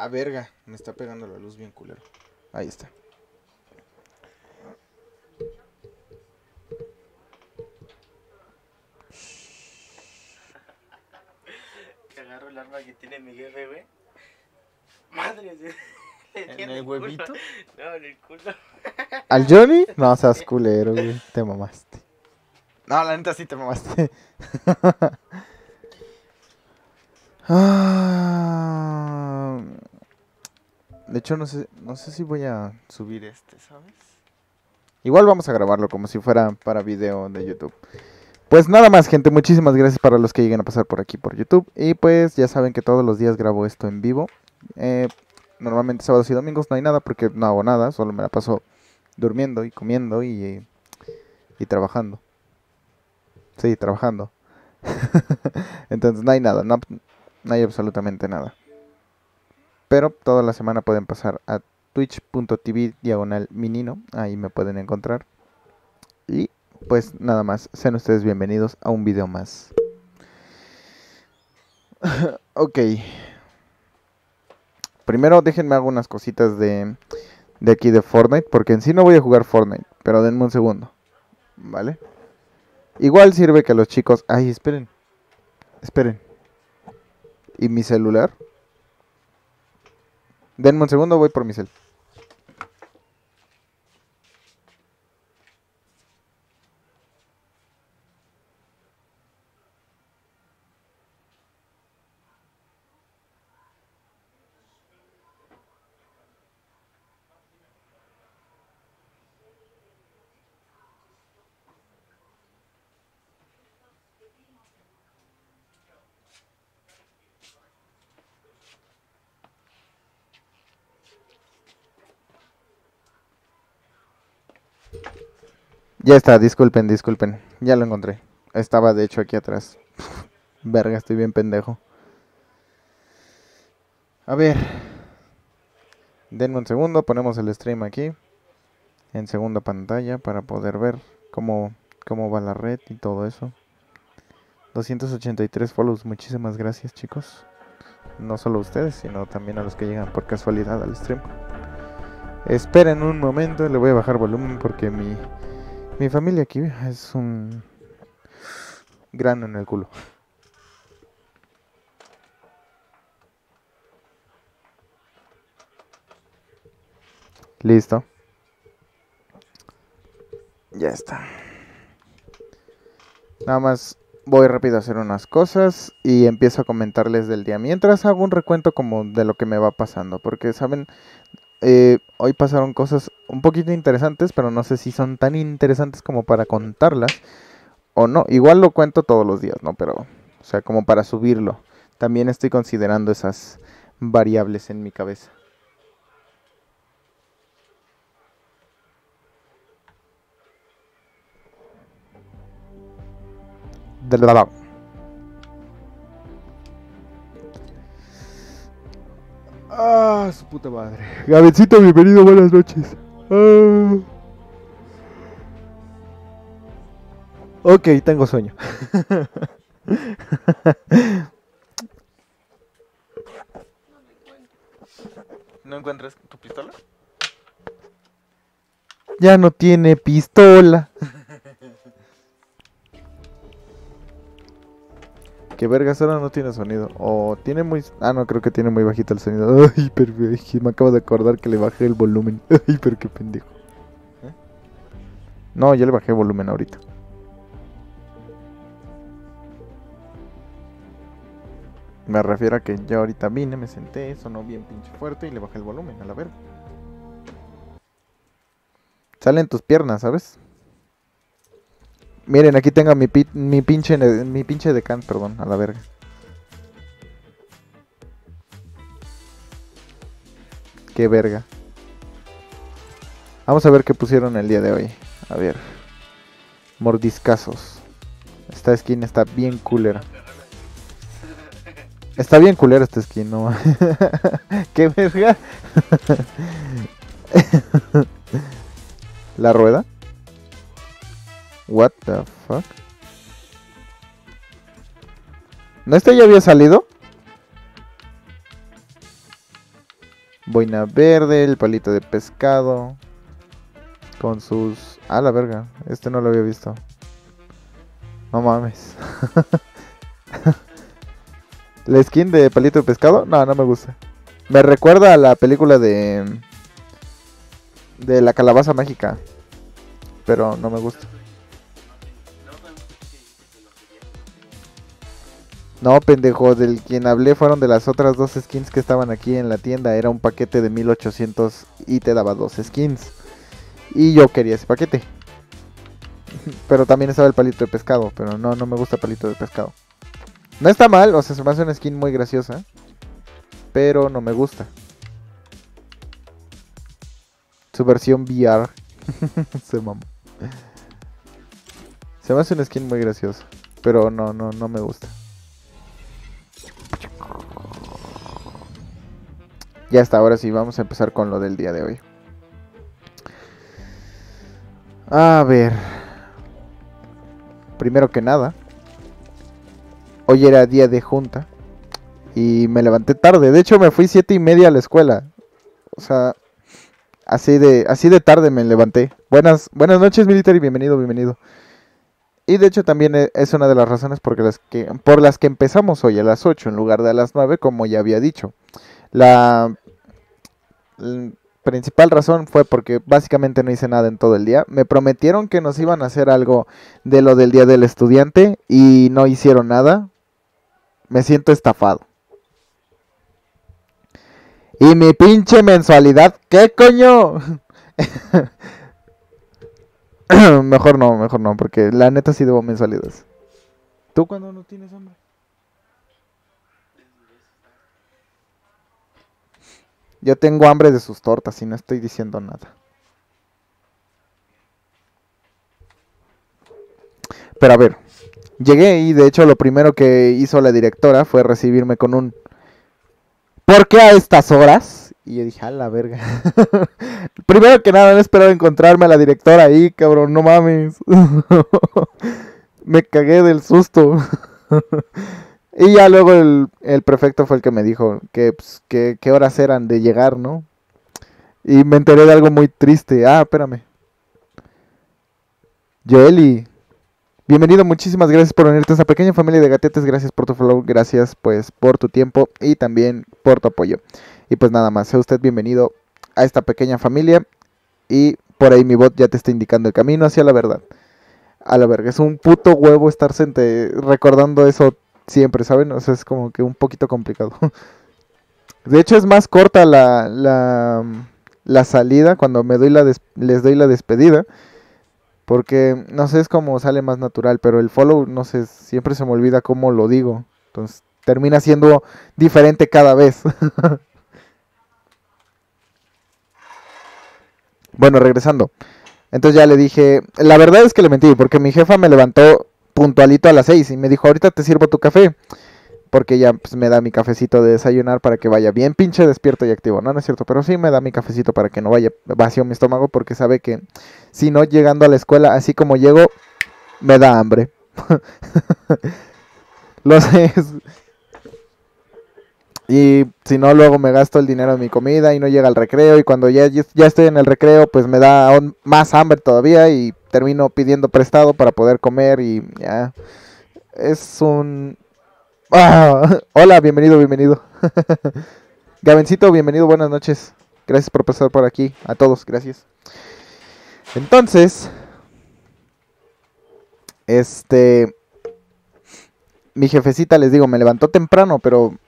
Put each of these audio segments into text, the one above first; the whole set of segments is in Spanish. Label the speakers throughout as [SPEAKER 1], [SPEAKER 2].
[SPEAKER 1] Ah, verga, me está pegando la luz bien culero. Ahí está.
[SPEAKER 2] Que agarro el arma que tiene mi jefe, güey. Madre, le
[SPEAKER 1] ¿En el
[SPEAKER 2] culo.
[SPEAKER 1] huevito?
[SPEAKER 2] No, en el culo.
[SPEAKER 1] ¿Al Johnny? No seas culero, güey. Te mamaste. No, la neta sí te mamaste. Ah, de hecho, no sé, no sé si voy a subir este, ¿sabes? Igual vamos a grabarlo como si fuera para video de YouTube. Pues nada más, gente. Muchísimas gracias para los que lleguen a pasar por aquí por YouTube. Y pues ya saben que todos los días grabo esto en vivo. Eh, normalmente sábados y domingos no hay nada porque no hago nada. Solo me la paso durmiendo y comiendo y, y trabajando. Sí, trabajando. Entonces no hay nada, no, no hay absolutamente nada. Pero toda la semana pueden pasar a twitch.tv diagonal minino, ahí me pueden encontrar. Y pues nada más, sean ustedes bienvenidos a un video más. ok. Primero déjenme hago unas cositas de, de aquí de Fortnite, porque en sí no voy a jugar Fortnite, pero denme un segundo. ¿Vale? Igual sirve que los chicos... Ay, esperen. Esperen. ¿Y mi celular? Denme un segundo, voy por mi cel. Ya está, disculpen, disculpen. Ya lo encontré. Estaba de hecho aquí atrás. Verga, estoy bien pendejo. A ver. Denme un segundo, ponemos el stream aquí. En segunda pantalla para poder ver cómo, cómo va la red y todo eso. 283 follows, muchísimas gracias chicos. No solo a ustedes, sino también a los que llegan por casualidad al stream. Esperen un momento, le voy a bajar volumen porque mi, mi familia aquí es un grano en el culo. Listo. Ya está. Nada más voy rápido a hacer unas cosas y empiezo a comentarles del día. Mientras hago un recuento como de lo que me va pasando. Porque, ¿saben? Eh, hoy pasaron cosas un poquito interesantes, pero no sé si son tan interesantes como para contarlas o no. Igual lo cuento todos los días, ¿no? Pero, o sea, como para subirlo. También estoy considerando esas variables en mi cabeza. De la- Ah, su puta madre. Gabencito, bienvenido, buenas noches. Ah. Ok, tengo sueño. ¿No encuentras tu pistola? Ya no tiene pistola. Que vergas ahora no tiene sonido. O tiene muy. Ah, no, creo que tiene muy bajito el sonido. Ay, pero me acabo de acordar que le bajé el volumen. Ay, pero qué pendejo. No, ya le bajé el volumen ahorita. Me refiero a que yo ahorita vine, me senté, sonó bien pinche fuerte y le bajé el volumen, a la verga. Salen tus piernas, ¿sabes? Miren, aquí tengo mi, mi pinche mi pinche decán, perdón, a la verga. Qué verga. Vamos a ver qué pusieron el día de hoy. A ver. Mordiscazos. Esta skin está bien culera. Está bien culera esta skin, no. qué verga. La rueda. What the fuck? ¿No este ya había salido? Boina verde, el palito de pescado. Con sus... Ah, la verga. Este no lo había visto. No mames. la skin de palito de pescado, no, no me gusta. Me recuerda a la película de... De la calabaza mágica. Pero no me gusta. No, pendejo, del quien hablé fueron de las otras dos skins que estaban aquí en la tienda. Era un paquete de 1800 y te daba dos skins. Y yo quería ese paquete. pero también estaba el palito de pescado, pero no, no me gusta el palito de pescado. No está mal, o sea, se me hace una skin muy graciosa. Pero no me gusta. Su versión VR. se mamó. Se me hace una skin muy graciosa. Pero no, no, no me gusta. Ya está, ahora sí, vamos a empezar con lo del día de hoy. A ver. Primero que nada, hoy era día de junta y me levanté tarde. De hecho, me fui siete y media a la escuela. O sea, así de, así de tarde me levanté. Buenas, buenas noches, militar, y bienvenido, bienvenido. Y de hecho también e, es una de las razones por las que, por las que empezamos hoy a las 8 en lugar de a las 9, como ya había dicho. La, principal razón fue porque básicamente no hice nada en todo el día. Me prometieron que nos iban a hacer algo de lo del día del estudiante y no hicieron nada. Me siento estafado. Y mi pinche mensualidad, ¿qué coño? mejor no, mejor no, porque la neta sí debo mensualidades. ¿Tú cuando no tienes hambre? Yo tengo hambre de sus tortas y no estoy diciendo nada. Pero a ver, llegué y de hecho lo primero que hizo la directora fue recibirme con un ¿Por qué a estas horas? Y yo dije, a la verga. Primero que nada, no esperaba encontrarme a la directora ahí, cabrón, no mames. me cagué del susto. y ya luego el, el, prefecto fue el que me dijo que, pues, que, qué horas eran de llegar, ¿no? Y me enteré de algo muy triste. Ah, espérame. Joeli, bienvenido, muchísimas gracias por unirte a esta pequeña familia de gatetes, gracias por tu follow, gracias pues por tu tiempo y también por tu apoyo. Y pues nada más, sea usted bienvenido a esta pequeña familia. Y por ahí mi bot ya te está indicando el camino hacia la verdad. A la verga, es un puto huevo estar recordando eso siempre, ¿saben? O sea, es como que un poquito complicado. De hecho, es más corta la, la, salida cuando me doy la les doy la despedida. Porque, no sé, es como sale más natural. Pero el follow, no sé, siempre se me olvida cómo lo digo. Entonces, termina siendo diferente cada vez. Bueno, regresando. Entonces ya le dije, la verdad es que le mentí, porque mi jefa me levantó puntualito a las 6 y me dijo, ahorita te sirvo tu café. Porque ya pues, me da mi cafecito de desayunar para que vaya bien pinche despierto y activo. No, no es cierto, pero sí me da mi cafecito para que no vaya vacío mi estómago porque sabe que si no llegando a la escuela, así como llego, me da hambre. Lo sé, y si no, luego me gasto el dinero en mi comida y no llega al recreo. Y cuando ya, ya estoy en el recreo, pues me da más hambre todavía y termino pidiendo prestado para poder comer y ya. Es un... Hola, bienvenido, bienvenido. Gabencito, bienvenido, buenas noches. Gracias por pasar por aquí. A todos, gracias. Entonces, este... Mi jefecita, les digo, me levantó temprano, pero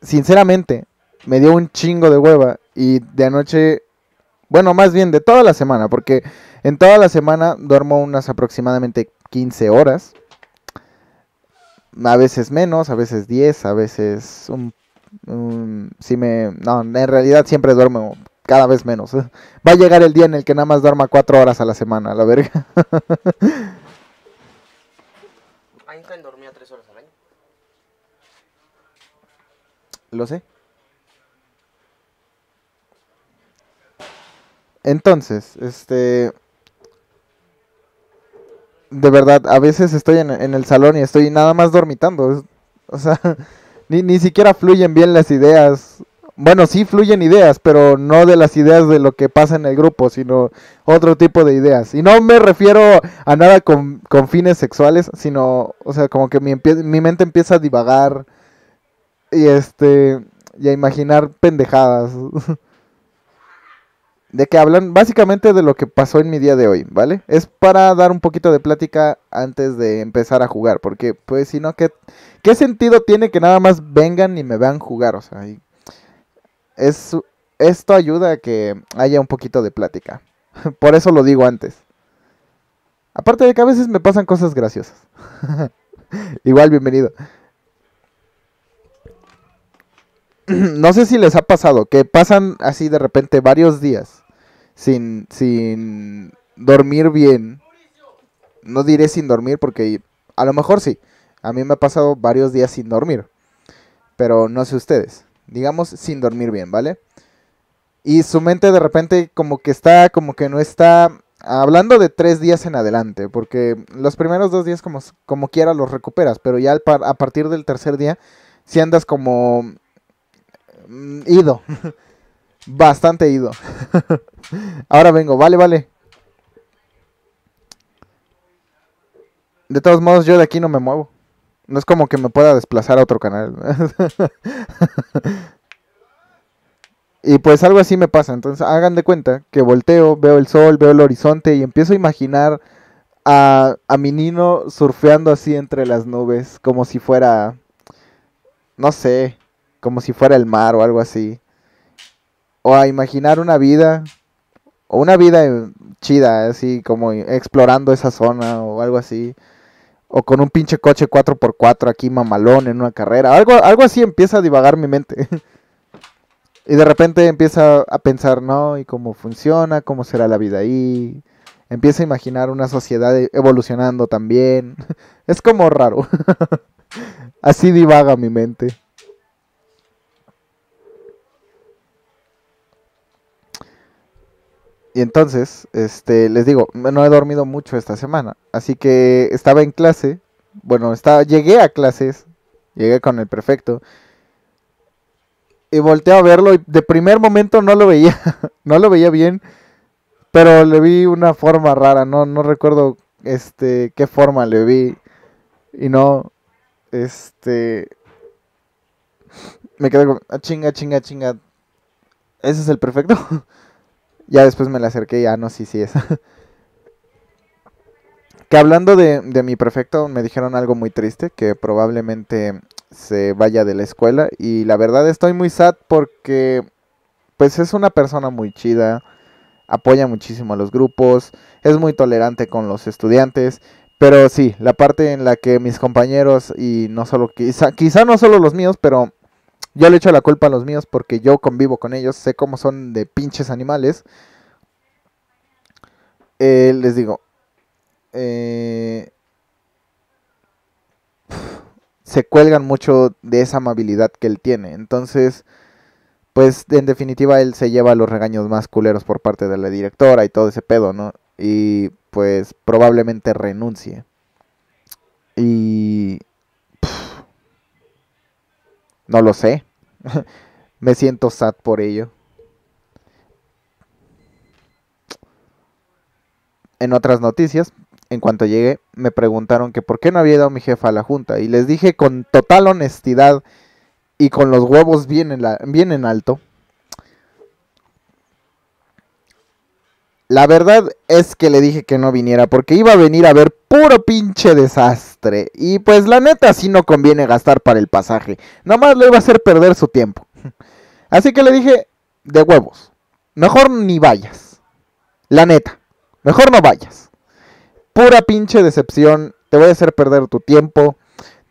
[SPEAKER 1] sinceramente, me dio un chingo de hueva. Y de anoche, bueno, más bien de toda la semana, porque en toda la semana duermo unas aproximadamente 15 horas. A veces menos, a veces 10, a veces un, si me no, en realidad siempre duermo cada vez menos. Va a llegar el día en el que nada más duerma 4 horas a la semana, la verga. Lo sé. Entonces, este... De verdad, a veces estoy en, el salón y estoy nada más dormitando. o sea, ni, ni siquiera fluyen bien las ideas. bueno, sí fluyen ideas, pero no de las ideas de lo que pasa en el grupo, sino otro tipo de ideas. Y no me refiero a nada con, con fines sexuales, sino, o sea, como que mi, mi mente empieza a divagar y este y a imaginar pendejadas. de que hablan básicamente de lo que pasó en mi día de hoy, ¿vale? Es para dar un poquito de plática antes de empezar a jugar, porque pues si no, ¿qué, qué sentido tiene que nada más vengan y me vean jugar? O sea, esto ayuda a que haya un poquito de plática. Por eso lo digo antes. Aparte de que a veces me pasan cosas graciosas. Igual, bienvenido. no sé si les ha pasado que pasan así de repente varios días sin, sin dormir bien. No diré sin dormir porque a lo mejor sí. A mí me ha pasado varios días sin dormir. Pero no sé ustedes. Digamos sin dormir bien, ¿vale? Y su mente de repente como que está, como que no está... Hablando de tres días en adelante, porque los primeros dos días como, como quiera los recuperas, pero ya a partir del tercer día, si andas como ido, bastante ido. Ahora vengo, vale, vale. De todos modos, yo de aquí no me muevo. No es como que me pueda desplazar a otro canal. y pues algo así me pasa. Entonces hagan de cuenta que volteo, veo el sol, veo el horizonte y empiezo a imaginar a, a mi Nino surfeando así entre las nubes. Como si fuera, no sé, como si fuera el mar o algo así. O a imaginar una vida, o una vida eh, chida, así como explorando esa zona o algo así. O con un pinche coche 4x4 aquí mamalón en una carrera. Algo, algo así empieza a divagar mi mente. y de repente empieza a pensar, ¿no? ¿Y cómo funciona? ¿Cómo será la vida ahí? Empieza a imaginar una sociedad e- evolucionando también. es como raro. así divaga mi mente. Y entonces, este, les digo, no he dormido mucho esta semana, así que estaba en clase, bueno, estaba, llegué a clases, llegué con el prefecto, y volteé a verlo y de primer momento no lo veía, no lo veía bien, pero le vi una forma rara, no, no recuerdo, este, qué forma le vi, y no, este, me quedé con, ah, chinga, chinga, chinga, ese es el prefecto. Ya después me le acerqué y ya no, sí, sí es. que hablando de, de mi prefecto, me dijeron algo muy triste, que probablemente se vaya de la escuela. Y la verdad estoy muy sad porque pues es una persona muy chida, apoya muchísimo a los grupos, es muy tolerante con los estudiantes. Pero sí, la parte en la que mis compañeros y no solo, quizá, quizá no solo los míos, pero yo le echo la culpa a los míos porque yo convivo con ellos, sé cómo son de pinches animales. Eh, les digo, eh, se cuelgan mucho de esa amabilidad que él tiene. Entonces, pues en definitiva él se lleva los regaños más culeros por parte de la directora y todo ese pedo, ¿no? Y pues probablemente renuncie. Y... no lo sé. Me siento sad por ello. En otras noticias, en cuanto llegué, me preguntaron que por qué no había ido mi jefa a la junta. Y les dije con total honestidad y con los huevos bien en, bien en alto. La verdad es que le dije que no viniera porque iba a venir a ver puro pinche desastre. Y pues la neta sí no conviene gastar para el pasaje. Nomás le iba a hacer perder su tiempo. Así que le dije, de huevos. Mejor ni vayas. La neta. Mejor no vayas. Pura pinche decepción. Te voy a hacer perder tu tiempo.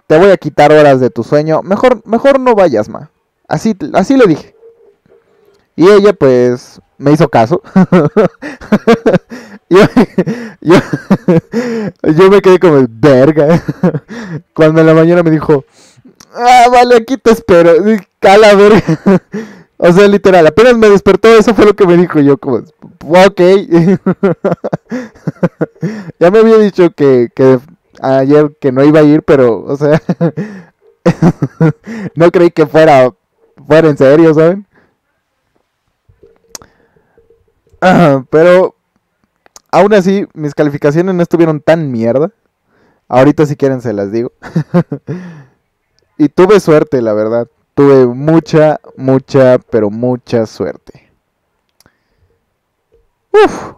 [SPEAKER 1] Te voy a quitar horas de tu sueño. Mejor, mejor no vayas, ma. Así, así le dije. Y ella pues me hizo caso. yo, yo, yo me quedé como verga. Cuando en la mañana me dijo, ah, vale, aquí te espero. Y, Cala, verga. O sea, literal, apenas me despertó, eso fue lo que me dijo yo, como, ok. ya me había dicho que, que ayer que no iba a ir, pero, o sea, no creí que fuera, fuera en serio, ¿saben? Pero aún así, mis calificaciones no estuvieron tan mierda. Ahorita si quieren se las digo. y tuve suerte, la verdad. Tuve mucha, mucha, pero mucha suerte. Uf.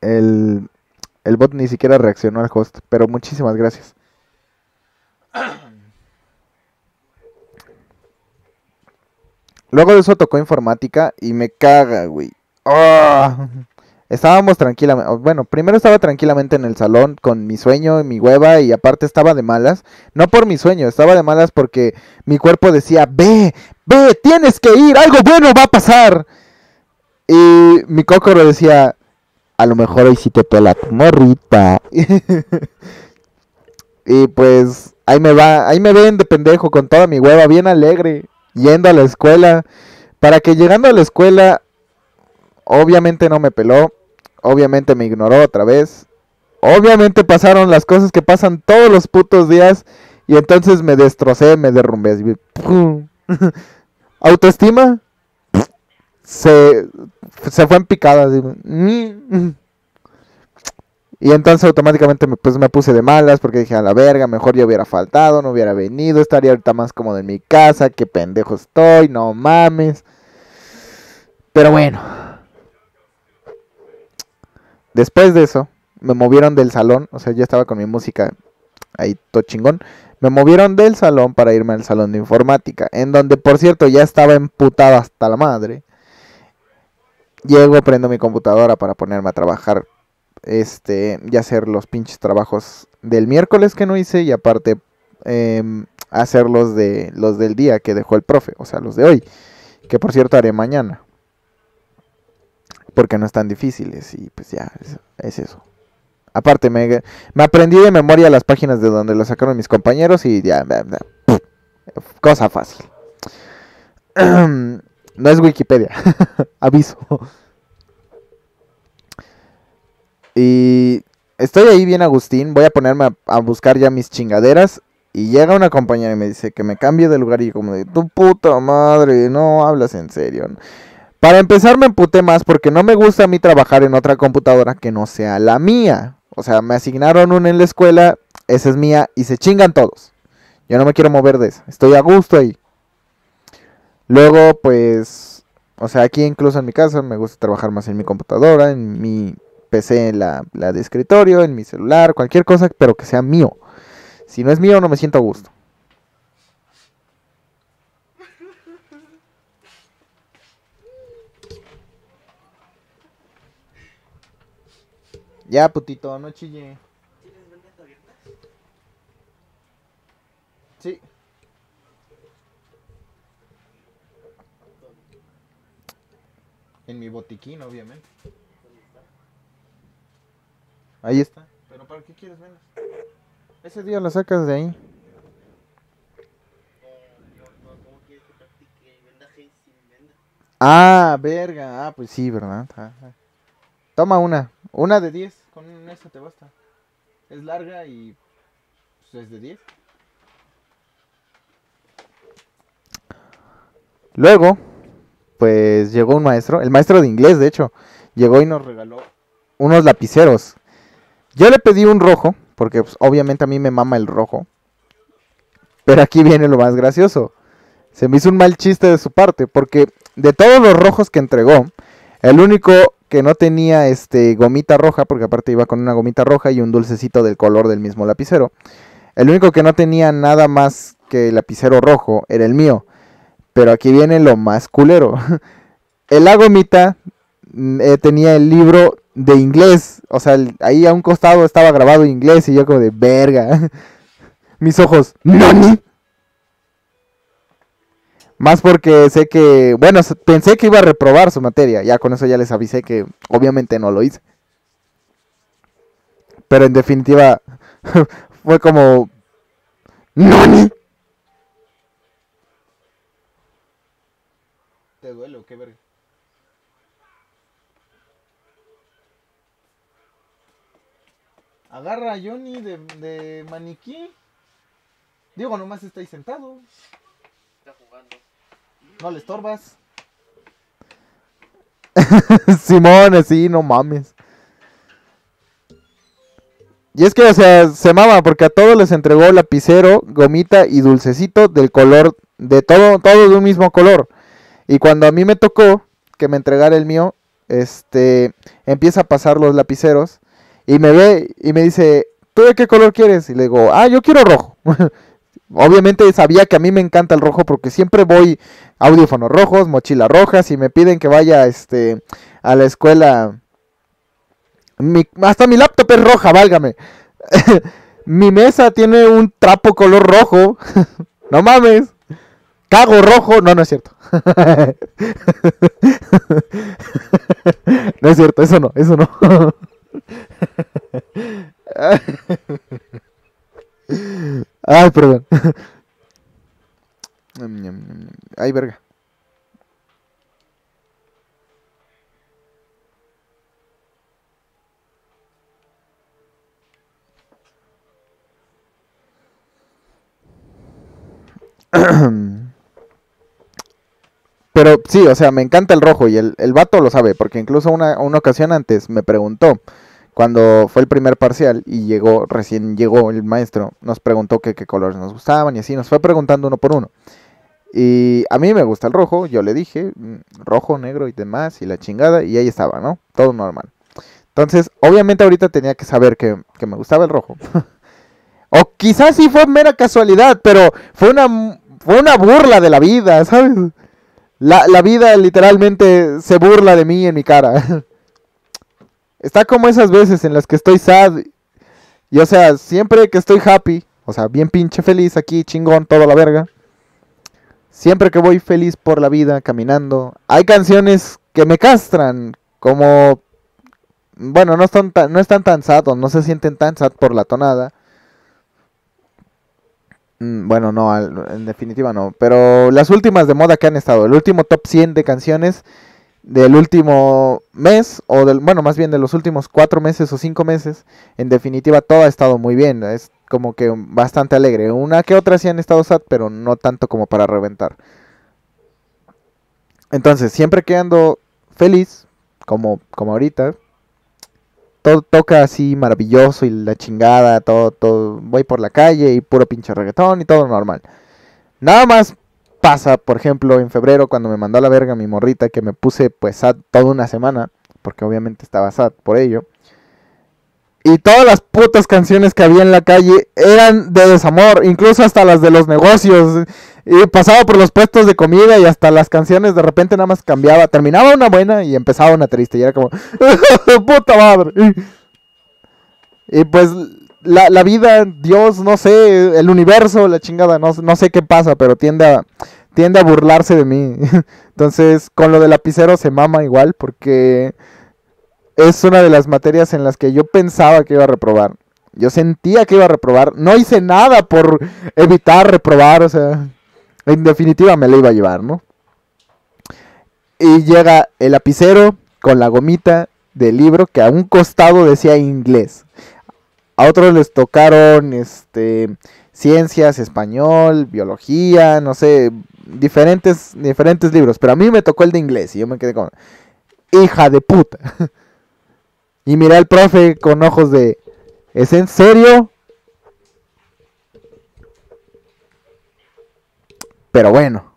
[SPEAKER 1] El, el bot ni siquiera reaccionó al host, pero muchísimas gracias. Luego de eso tocó informática y me caga, güey. ¡Ah! Estábamos tranquilamente, bueno, primero estaba tranquilamente en el salón con mi sueño y mi hueva y aparte estaba de malas. No por mi sueño, estaba de malas porque mi cuerpo decía, ve, ve, tienes que ir, algo bueno va a pasar. Y mi cocoro decía, a lo mejor hoy sí te pela tu morrita. y pues ahí me va, ahí me ven de pendejo con toda mi hueva bien alegre yendo a la escuela, para que llegando a la escuela, obviamente no me peló, obviamente me ignoró otra vez, obviamente pasaron las cosas que pasan todos los putos días y entonces me destrocé, me derrumbé. Autoestima se, se fue en picada. Y entonces automáticamente me, pues, me puse de malas porque dije, a la verga, mejor yo hubiera faltado, no hubiera venido, estaría ahorita más cómodo en mi casa, qué pendejo estoy, no mames. Pero bueno. Después de eso, me movieron del salón, o sea, yo estaba con mi música ahí todo chingón. Me movieron del salón para irme al salón de informática, en donde por cierto ya estaba emputado hasta la madre. Llego, prendo mi computadora para ponerme a trabajar este, y hacer los pinches trabajos del miércoles que no hice y aparte eh, hacer los, de, los del día que dejó el profe, o sea, los de hoy, que por cierto haré mañana, porque no están difíciles y pues ya, es, eso. Aparte, me, me, aprendí de memoria las páginas de donde lo sacaron mis compañeros y ya, cosa fácil. no es Wikipedia, aviso. Y estoy ahí bien Agustín, voy a ponerme a, buscar ya mis chingaderas. Y llega una compañera y me dice que me cambie de lugar y como de, tu puta madre, no hablas en serio. Para empezar me emputé más porque no me gusta a mí trabajar en otra computadora que no sea la mía. O sea, me asignaron una en la escuela, esa es mía y se chingan todos. Yo no me quiero mover de esa, estoy a gusto ahí. Luego, pues, o sea, aquí incluso en mi casa me gusta trabajar más en mi computadora, en mi PC, la, la de escritorio, en mi celular, cualquier cosa, pero que sea mío. Si no es mío, no me siento a gusto. Ya, putito, no chille. Sí. En mi botiquín, obviamente. Ahí está. ¿Pero para qué quieres menos? Ese día la sacas de ahí. Ah, verga. Ah, pues sí, ¿verdad? Toma una. Una de 10. Con esa te basta. Es larga y pues, es de 10. Luego, pues llegó un maestro, el maestro de inglés, de hecho, llegó y nos regaló unos lapiceros yo le pedí un rojo, porque pues, obviamente a mí me mama el rojo. Pero aquí viene lo más gracioso. Se me hizo un mal chiste de su parte, porque de todos los rojos que entregó, el único que no tenía este gomita roja, porque aparte iba con una gomita roja y un dulcecito del color del mismo lapicero. El único que no tenía nada más que el lapicero rojo era el mío. Pero aquí viene lo más culero. la gomita eh, tenía el libro de inglés. O sea, ahí a un costado estaba grabado inglés y yo como de verga. Mis ojos, ¿nani? Más porque sé que, bueno, pensé que iba a reprobar su materia. Ya con eso ya les avisé que obviamente no lo hice. Pero en definitiva fue como... ¿Nani? ¿Te duele qué verga? Agarra a Johnny de, maniquí. Diego nomás está ahí sentado.
[SPEAKER 2] Está jugando.
[SPEAKER 1] No le estorbas. Simón, sí, no mames. Y es que, o sea, se mama porque a todos les entregó lapicero, gomita y dulcecito del color, de todo, todo de un mismo color. Y cuando a mí me tocó que me entregara el mío, este, empieza a pasar los lapiceros y me ve y me dice, ¿tú de qué color quieres? Y le digo, ah, yo quiero rojo. Obviamente sabía que a mí me encanta el rojo porque siempre voy audífonos rojos, mochila rojas y me piden que vaya este, a la escuela. Mi- hasta mi laptop es roja, válgame. mi mesa tiene un trapo color rojo. no mames. Cago rojo. No, no es cierto. no es cierto, eso no, eso no. Ay, perdón. Ay, verga. Pero sí, o sea, me encanta el rojo y el, el vato lo sabe, porque incluso una, una ocasión antes me preguntó, cuando fue el primer parcial y llegó, recién llegó el maestro, nos preguntó qué colores nos gustaban y así, nos fue preguntando uno por uno. Y a mí me gusta el rojo, yo le dije, mm, rojo, negro y demás, y la chingada, y ahí estaba, ¿no? Todo normal. Entonces, obviamente ahorita tenía que saber que, que me gustaba el rojo. o quizás sí fue mera casualidad, pero fue una, fue una burla de la vida, ¿sabes? La, la vida literalmente se burla de mí en mi cara. Está como esas veces en las que estoy sad. Y o sea, siempre que estoy happy, o sea, bien pinche feliz aquí, chingón, toda la verga. Siempre que voy feliz por la vida, caminando, hay canciones que me castran, como... Bueno, no están tan, no están tan sad o no se sienten tan sad por la tonada. Mm, Bueno, no, en definitiva no. Pero las últimas de moda que han estado, el último top 100 de canciones del último mes, o del, bueno, más bien de los últimos cuatro meses o cinco meses, en definitiva todo ha estado muy bien. Es como que bastante alegre. Una que otra sí han estado sad, pero no tanto como para reventar. Entonces, siempre que ando feliz, como, como ahorita, todo toca así maravilloso y la chingada, todo, todo, voy por la calle y puro pinche reggaetón y todo normal. Nada más pasa, por ejemplo, en febrero cuando me mandó a la verga mi morrita que me puse pues sad toda una semana, porque obviamente estaba sad por ello. Y todas las putas canciones que había en la calle eran de desamor, incluso hasta las de los negocios. Y pasaba por los puestos de comida y hasta las canciones de repente nada más cambiaba. Terminaba una buena y empezaba una triste. Y era como, puta madre. Y pues la, la vida, Dios, no sé, el universo, la chingada, no, no sé qué pasa, pero tiende a, tiende a burlarse de mí. Entonces, con lo del lapicero se mama igual porque es una de las materias en las que yo pensaba que iba a reprobar. Yo sentía que iba a reprobar. No hice nada por evitar reprobar, o sea, en definitiva me la iba a llevar, ¿no? Y llega el lapicero con la gomita del libro que a un costado decía inglés. A otros les tocaron este ciencias, español, biología, no sé, diferentes diferentes libros, pero a mí me tocó el de inglés y yo me quedé como hija de puta. Y miré al profe con ojos de ¿Es en serio? Pero bueno,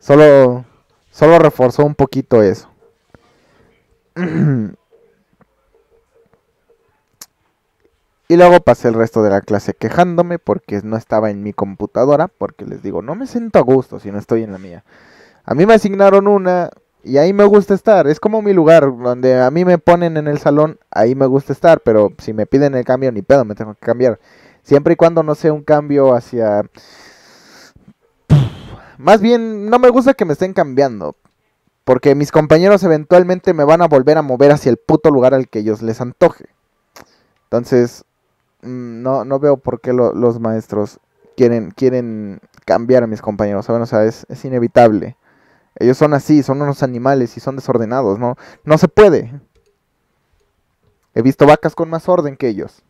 [SPEAKER 1] solo solo reforzó un poquito eso. Y luego pasé el resto de la clase quejándome porque no estaba en mi computadora, porque les digo, no me siento a gusto si no estoy en la mía. A mí me asignaron una y ahí me gusta estar, es como mi lugar, donde a mí me ponen en el salón, ahí me gusta estar, pero si me piden el cambio ni pedo, me tengo que cambiar. Siempre y cuando no sea un cambio hacia... Más bien, no me gusta que me estén cambiando, porque mis compañeros eventualmente me van a volver a mover hacia el puto lugar al que ellos les antoje. Entonces, mm, no, no veo por qué lo- los maestros quieren, quieren cambiar a mis compañeros, ¿saben? O sea, es, es inevitable. Ellos son así, son unos animales y son desordenados, ¿no? No se puede. He visto vacas con más orden que ellos.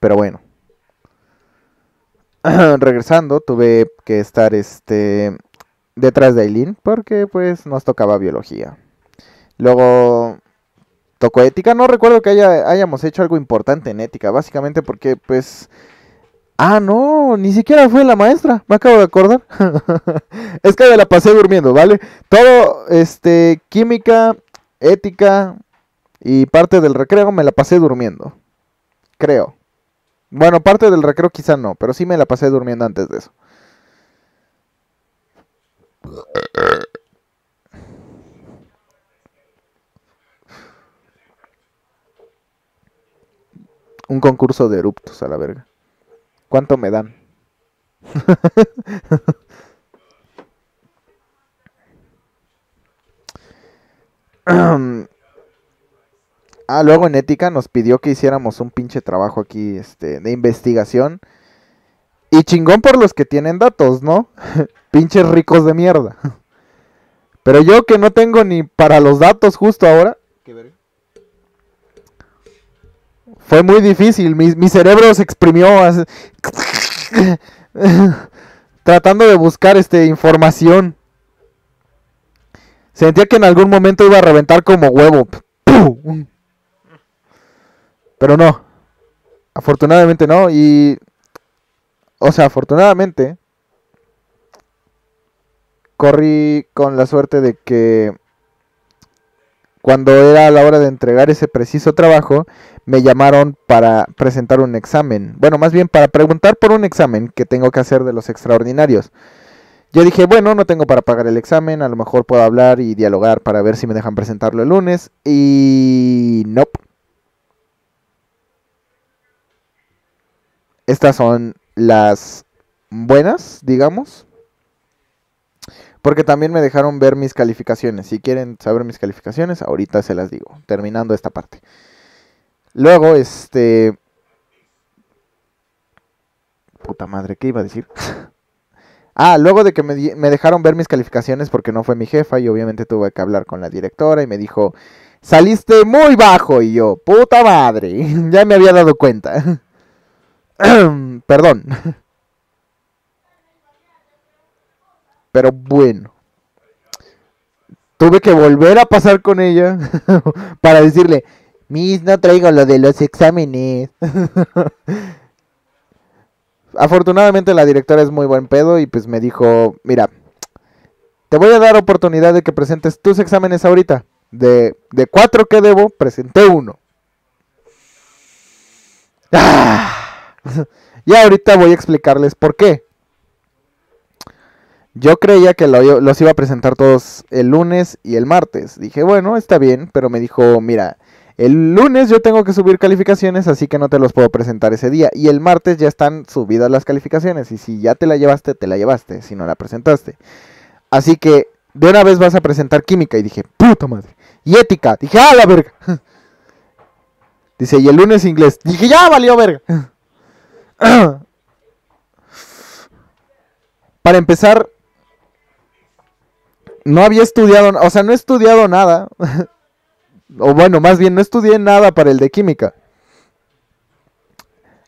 [SPEAKER 1] Pero bueno. regresando tuve que estar este detrás de Aileen porque pues nos tocaba biología. Luego tocó ética, no recuerdo que haya, hayamos hecho algo importante en ética, básicamente porque pues Ah, no, ni siquiera fue la maestra, me acabo de acordar. es que me la pasé durmiendo, ¿vale? Todo, este, química, ética y parte del recreo me la pasé durmiendo. Creo. Bueno, parte del recreo quizá no, pero sí me la pasé durmiendo antes de eso. Un concurso de eruptos a la verga. ¿Cuánto me dan? ah, luego en ética nos pidió que hiciéramos un pinche trabajo aquí este, de investigación. Y chingón por los que tienen datos, ¿no? Pinches ricos de mierda. Pero yo que no tengo ni para los datos justo ahora. Fue muy difícil. Mi, mi cerebro se exprimió. tratando de buscar este, información. Sentía que en algún momento iba a reventar como huevo. Pero no. Afortunadamente no. Y. O sea, afortunadamente. Corrí con la suerte de que. Cuando era la hora de entregar ese preciso trabajo, me llamaron para presentar un examen. Bueno, más bien para preguntar por un examen que tengo que hacer de los extraordinarios. Yo dije, bueno, no tengo para pagar el examen, a lo mejor puedo hablar y dialogar para ver si me dejan presentarlo el lunes. Y no. Estas son las buenas, digamos. Porque también me dejaron ver mis calificaciones. Si quieren saber mis calificaciones, ahorita se las digo, terminando esta parte. Luego, este... Puta madre, ¿qué iba a decir? ah, luego de que me, dejaron ver mis calificaciones porque no fue mi jefa y obviamente tuve que hablar con la directora y me dijo, saliste muy bajo y yo, puta madre, ya me había dado cuenta. Perdón. Pero bueno. Tuve que volver a pasar con ella para decirle, Miss, no traigo lo de los exámenes. Afortunadamente la directora es muy buen pedo y pues me dijo, mira, te voy a dar oportunidad de que presentes tus exámenes ahorita. De, de cuatro que debo, presenté uno. y ahorita voy a explicarles por qué. Yo creía que los iba a presentar todos el lunes y el martes. Dije, bueno, está bien, pero me dijo, mira, el lunes yo tengo que subir calificaciones, así que no te los puedo presentar ese día. Y el martes ya están subidas las calificaciones. Y si ya te la llevaste, te la llevaste, si no la presentaste. Así que de una vez vas a presentar química. Y dije, puta madre. Y ética. Dije, ah, la verga. Dice, y el lunes inglés. Dije, ya valió verga. Para empezar, no había estudiado, o sea, no he estudiado nada. o bueno, más bien no estudié nada para el de química.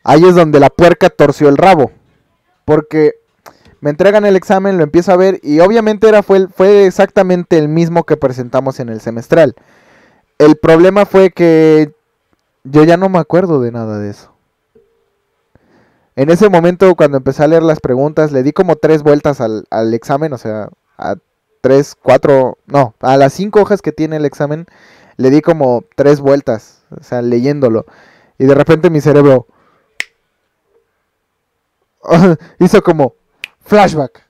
[SPEAKER 1] Ahí es donde la puerca torció el rabo. Porque me entregan el examen, lo empiezo a ver y obviamente era, fue, fue exactamente el mismo que presentamos en el semestral. El problema fue que yo ya no me acuerdo de nada de eso. En ese momento, cuando empecé a leer las preguntas, le di como tres vueltas al, al examen, o sea, a tres, cuatro, no, a las cinco hojas que tiene el examen, le di como tres vueltas, o sea, leyéndolo. Y de repente mi cerebro hizo como flashback.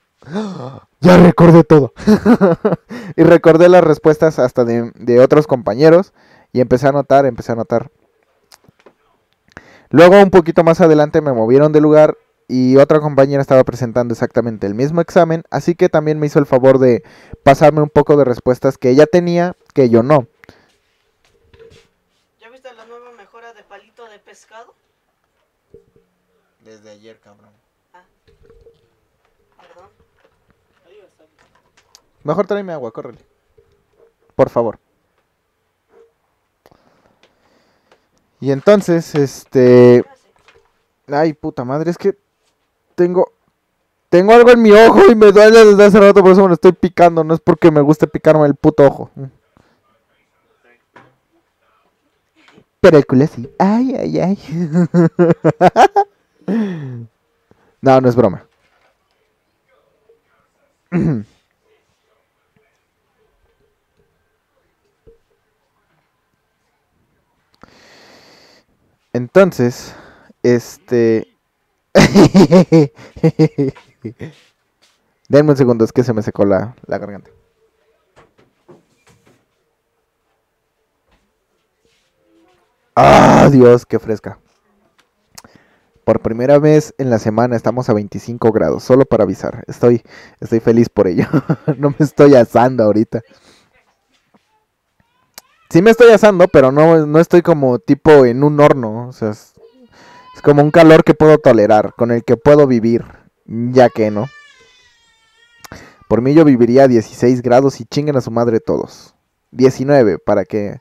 [SPEAKER 1] Ya recordé todo. y recordé las respuestas hasta de, de, otros compañeros. Y empecé a notar, empecé a notar. Luego un poquito más adelante me movieron de lugar y otra compañera estaba presentando exactamente el mismo examen, así que también me hizo el favor de pasarme un poco de respuestas que ella tenía, que yo no.
[SPEAKER 2] ¿Ya viste la nueva mejora de palito de pescado?
[SPEAKER 1] Desde ayer, cabrón. Ah. Perdón. Mejor tráeme agua, córrele. Por favor. Y entonces, este... Ay, puta madre, es que tengo tengo algo en mi ojo y me duele desde hace rato, por eso me lo estoy picando. No es porque me guste picarme el puto ojo. Pero el culo sí. Ay, ay, ay. no, no es broma. Entonces, este... Denme un segundo, es que se me secó la, la garganta. ¡Ah, Dios, qué fresca! Por primera vez en la semana estamos a 25 grados, solo para avisar. Estoy, estoy feliz por ello. no me estoy asando ahorita. Sí me estoy asando, pero no, no estoy como tipo en un horno. O sea, es, como un calor que puedo tolerar, con el que puedo vivir, ya que no. Por mí yo viviría a 16 grados y chinguen a su madre todos. 19 para que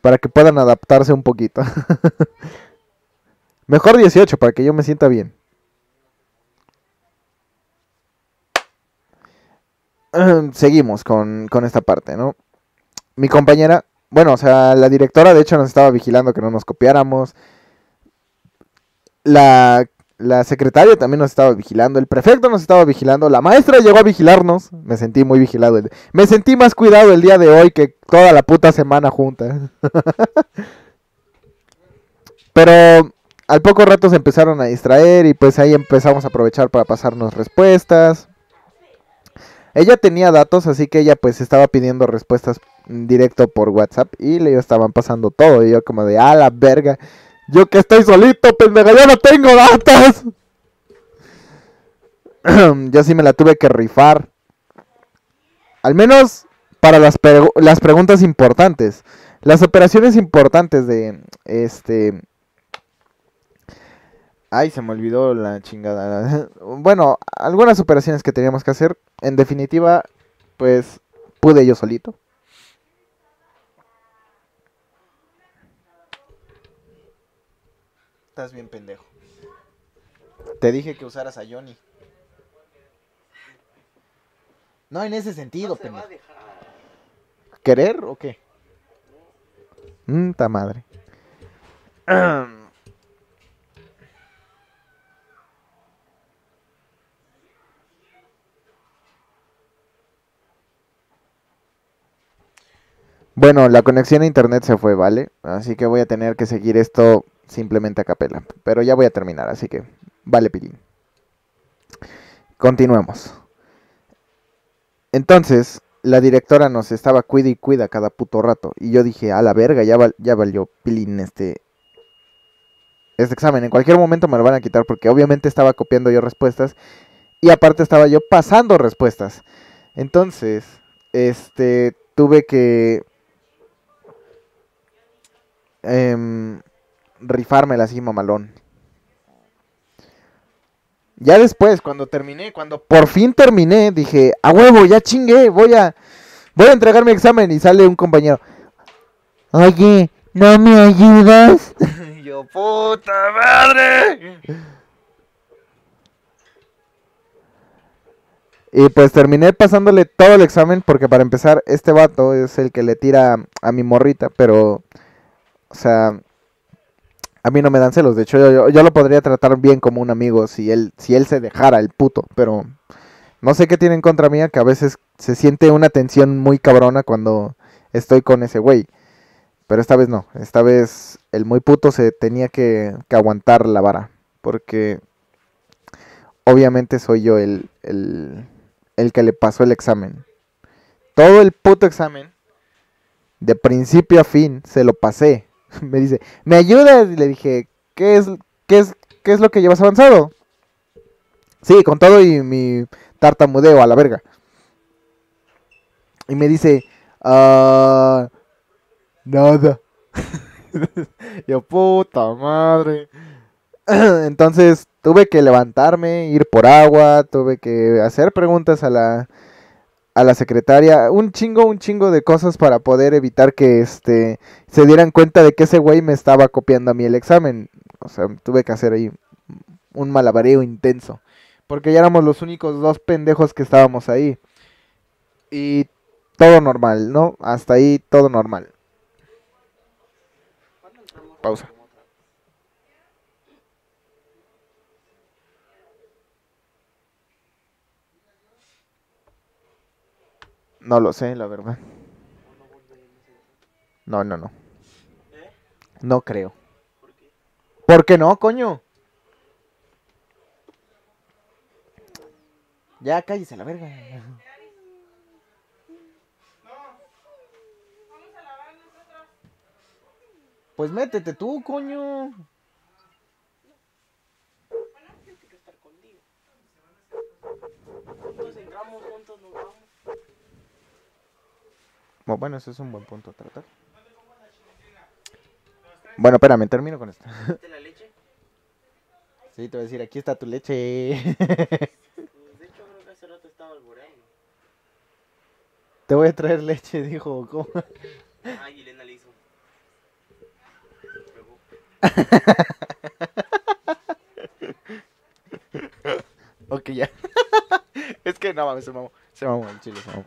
[SPEAKER 1] para que puedan adaptarse un poquito. Mejor 18 para que yo me sienta bien. Seguimos con, con esta parte, ¿no? Mi compañera, bueno, o sea, la directora de hecho nos estaba vigilando que no nos copiáramos. La la secretaria también nos estaba vigilando, el prefecto nos estaba vigilando, la maestra llegó a vigilarnos, me sentí muy vigilado, me sentí más cuidado el día de hoy que toda la puta semana junta. Pero al poco rato se empezaron a distraer y pues ahí empezamos a aprovechar para pasarnos respuestas. Ella tenía datos, así que ella pues estaba pidiendo respuestas directo por WhatsApp y le estaban pasando todo y yo como de, a la verga. Yo que estoy solito, pendeja, yo no tengo datos. yo sí me la tuve que rifar. Al menos para las, las preguntas importantes. Las operaciones importantes de este... Ay, se me olvidó la chingada. Bueno, algunas operaciones que teníamos que hacer. En definitiva, pues pude yo solito. Estás bien pendejo. Te dije que usaras a Johnny. No en ese sentido, pendejo. ¿Querer o qué? Mmm, ta madre. Bueno, la conexión a internet se fue, ¿vale? Así que voy a tener que seguir esto simplemente a capela. Pero ya voy a terminar, así que vale, pilín. Continuemos. Entonces, la directora nos estaba cuida y cuida cada puto rato. Y yo dije, a la verga, ya, valió pilín este, este examen. En cualquier momento me lo van a quitar porque obviamente estaba copiando yo respuestas. Y aparte estaba yo pasando respuestas. Entonces, este, tuve que eh, rifármela así, mamalón. Ya después, cuando terminé, cuando por fin terminé, dije, a huevo, ya chingué, voy a, voy a entregar mi examen y sale un compañero. Oye, ¿no me ayudas?
[SPEAKER 2] Yo, puta madre.
[SPEAKER 1] Y pues terminé pasándole todo el examen porque para empezar, este vato es el que le tira a mi morrita, pero o sea, a mí no me dan celos. De hecho, yo, lo podría tratar bien como un amigo si él, si él se dejara el puto. Pero no sé qué tiene en contra mía, que a veces se siente una tensión muy cabrona cuando estoy con ese güey. Pero esta vez no. Esta vez el muy puto se tenía que, que aguantar la vara. Porque obviamente soy yo el, el, el que le pasó el examen. Todo el puto examen, de principio a fin, se lo pasé. me dice, ¿me ayudas? Y le dije, ¿qué es, qué es, qué es lo que llevas avanzado? Sí, con todo y mi tartamudeo a la verga. Y me dice, ah, nada. Yo, puta madre. Entonces tuve que levantarme, ir por agua, tuve que hacer preguntas a la a la secretaria, un chingo, un chingo de cosas para poder evitar que este se dieran cuenta de que ese güey me estaba copiando a mí el examen. O sea, tuve que hacer ahí un malabareo intenso. Porque ya éramos los únicos dos pendejos que estábamos ahí. Y todo normal, ¿no? Hasta ahí todo normal. Pausa. No lo sé, la verdad. No, no, no. No creo.
[SPEAKER 2] ¿Por qué?
[SPEAKER 1] ¿Por qué no, coño? Ya cállese la verga. Pues métete tú, coño.
[SPEAKER 2] Juntos entramos, juntos nos vamos.
[SPEAKER 1] Bu- Bueno, ese es un buen punto a tratar. Bueno, espérame, termino con esto.
[SPEAKER 2] ¿Viste la leche?
[SPEAKER 1] Sí, te voy a decir, aquí está tu leche.
[SPEAKER 2] Pues, de hecho, creo que hace rato estaba alboreando.
[SPEAKER 1] te voy a traer leche, dijo. ¿cómo?
[SPEAKER 2] Ay, Elena le hizo.
[SPEAKER 1] Ok, ya. es que no mames, se mamó. Se mamó el chile, se mamó.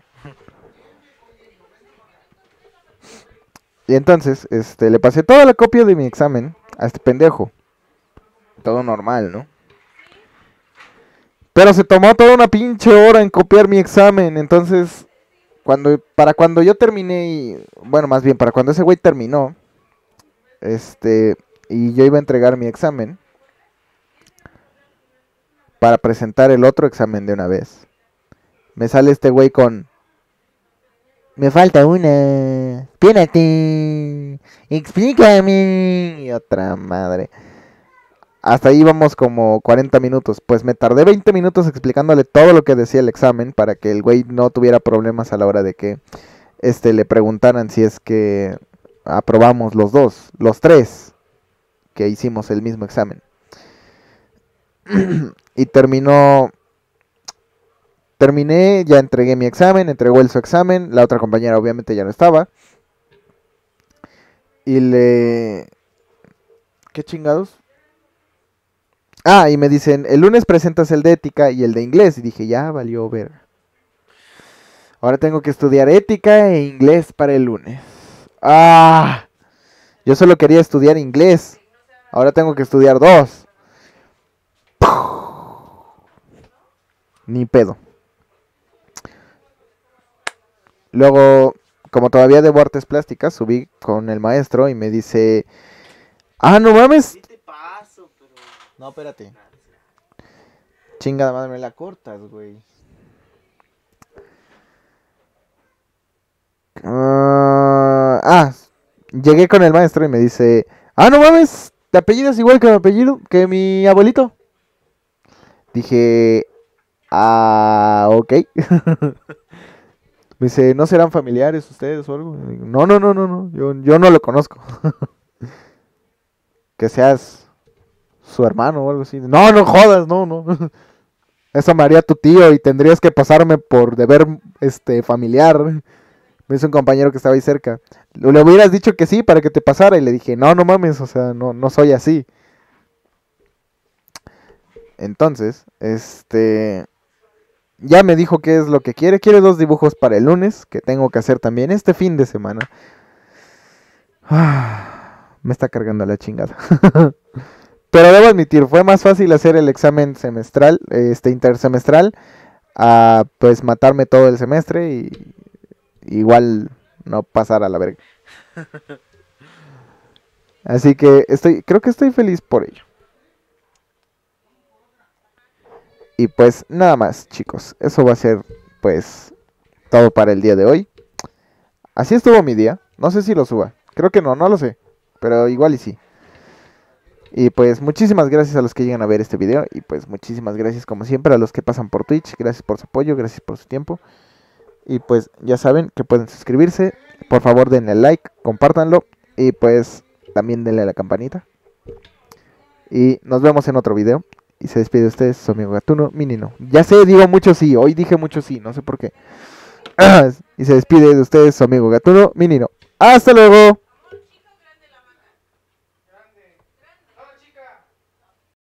[SPEAKER 1] Y entonces, este, le pasé toda la copia de mi examen a este pendejo. Todo normal, ¿no? Pero se tomó toda una pinche hora en copiar mi examen. Entonces, cuando, para cuando yo terminé bueno, más bien, para cuando ese güey terminó, este, y yo iba a entregar mi examen, para presentar el otro examen de una vez. Me sale este güey con... Me falta una. Espérate. Explícame. Y otra madre. Hasta ahí íbamos como 40 minutos. Pues me tardé 20 minutos explicándole todo lo que decía el examen para que el güey no tuviera problemas a la hora de que este le preguntaran si es que aprobamos los dos, los tres que hicimos el mismo examen. y terminó. Terminé, ya entregué mi examen, entregó él su examen, la otra compañera obviamente ya no estaba. Y le... ¿Qué chingados? Ah, y me dicen, el lunes presentas el de ética y el de inglés. Y dije, ya valió ver. Ahora tengo que estudiar ética e inglés para el lunes. Ah, yo solo quería estudiar inglés. Ahora tengo que estudiar dos. Ni pedo. Luego, como todavía debo artes plásticas, subí con el maestro y me dice, ah, no mames. No, espérate. Chingada madre, me la cortas, güey. Ah, ah, llegué con el maestro y me dice, ah, no mames, te apellidas igual que mi apellido, que mi abuelito. Dije, ah, ok. me dice, ¿no serán familiares ustedes o algo? No, no, no, no, no, yo, yo no lo conozco. que seas su hermano o algo así. No, no jodas, no, no. Eso me haría tu tío y tendrías que pasarme por deber este familiar. Me dice un compañero que estaba ahí cerca. Le hubieras dicho que sí para que te pasara y le dije, no, no mames, o sea, no, no soy así. Entonces, este... Ya me dijo qué es lo que quiere. Quiere dos dibujos para el lunes, que tengo que hacer también este fin de semana. Ah, me está cargando la chingada. Pero debo admitir, fue más fácil hacer el examen semestral, este intersemestral, a pues matarme todo el semestre y igual no pasar a la verga. Así que estoy, creo que estoy feliz por ello. Y pues nada más, chicos. Eso va a ser pues todo para el día de hoy. Así estuvo mi día. No sé si lo suba. Creo que no, no lo sé. Pero igual y sí. Y pues muchísimas gracias a los que llegan a ver este video. Y pues muchísimas gracias como siempre a los que pasan por Twitch. Gracias por su apoyo, gracias por su tiempo. Y pues ya saben que pueden suscribirse. Por favor denle like, compártanlo. Y pues también denle a la campanita. Y nos vemos en otro video. Y se despide de ustedes su amigo Gatuno, Minino. Ya sé, digo mucho sí. Hoy dije mucho sí, no sé por qué. y se despide de ustedes su amigo Gatuno, Minino. Hasta luego.